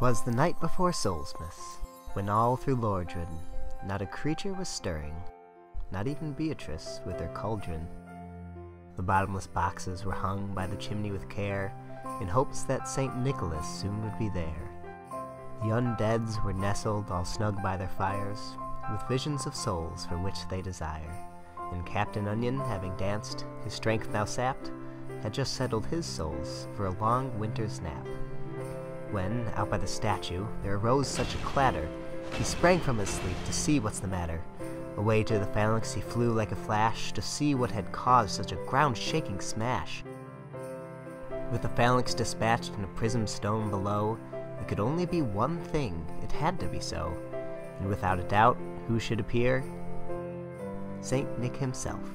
'Twas the night before Soulsmas, when all through Lordran not a creature was stirring, not even Beatrice with her cauldron. The bottomless boxes were hung by the chimney with care, in hopes that St. Nicholas soon would be there. The undeads were nestled all snug by their fires, with visions of souls for which they desire. And Captain Onion, having danced, his strength now sapped, had just settled his souls for a long winter's nap. When, out by the statue, there arose such a clatter, he sprang from his sleep to see what's the matter. Away to the phalanx he flew like a flash to see what had caused such a ground-shaking smash. With the phalanx dispatched and a prism stone below, it could only be one thing, it had to be so. And without a doubt, who should appear? St. Nick himself.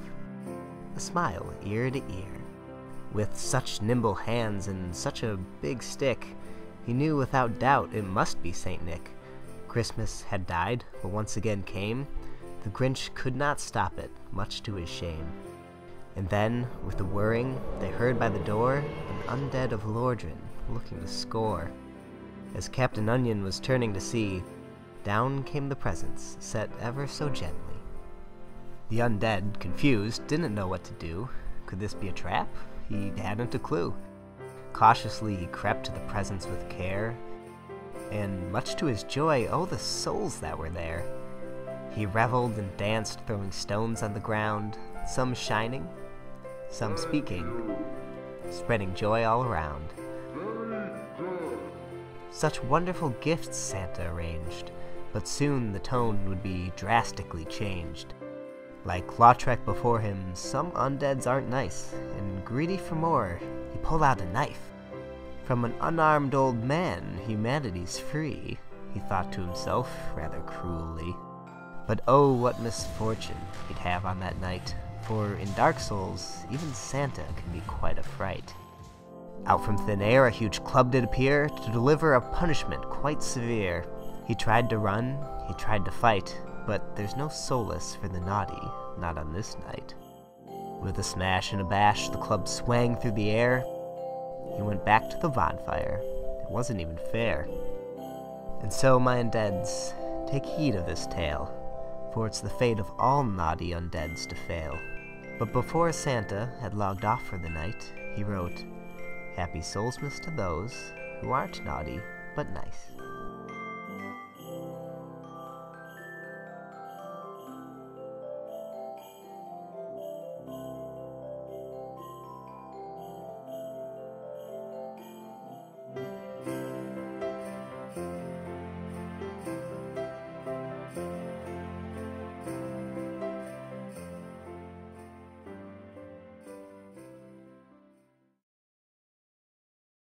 A smile ear to ear. With such nimble hands and such a big stick, he knew without doubt it must be St. Nick. Christmas had died, but once again came. The Grinch could not stop it, much to his shame. And then, with a whirring, they heard by the door an undead of Lordran looking to score. As Captain Onion was turning to see, down came the presents, set ever so gently. The undead, confused, didn't know what to do. Could this be a trap? He hadn't a clue. Cautiously he crept to the presents with care, and much to his joy, oh, the souls that were there! He reveled and danced, throwing stones on the ground, some shining, some speaking, spreading joy all around. Such wonderful gifts Santa arranged, but soon the tone would be drastically changed. Like Lautrec before him, some undeads aren't nice, and greedy for more, he pulled out a knife. From an unarmed old man, humanity's free, he thought to himself, rather cruelly. But oh, what misfortune he'd have on that night, for in Dark Souls, even Santa can be quite a fright. Out from thin air, a huge club did appear to deliver a punishment quite severe. He tried to run, he tried to fight, but there's no solace for the naughty, not on this night. With a smash and a bash, the club swang through the air. He went back to the bonfire. It wasn't even fair. And so, my undeads, take heed of this tale, for it's the fate of all naughty undeads to fail. But before Santa had logged off for the night, he wrote, Happy Soulsmas to those who aren't naughty, but nice.